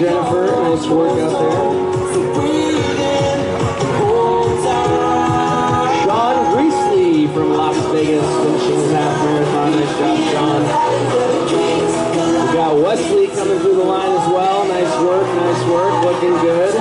Jennifer. Nice work out there. Sean Greasley from Las Vegas finishing his half marathon. Nice job, Sean. We got Wesley coming through the line as well. Nice work, nice work, looking good.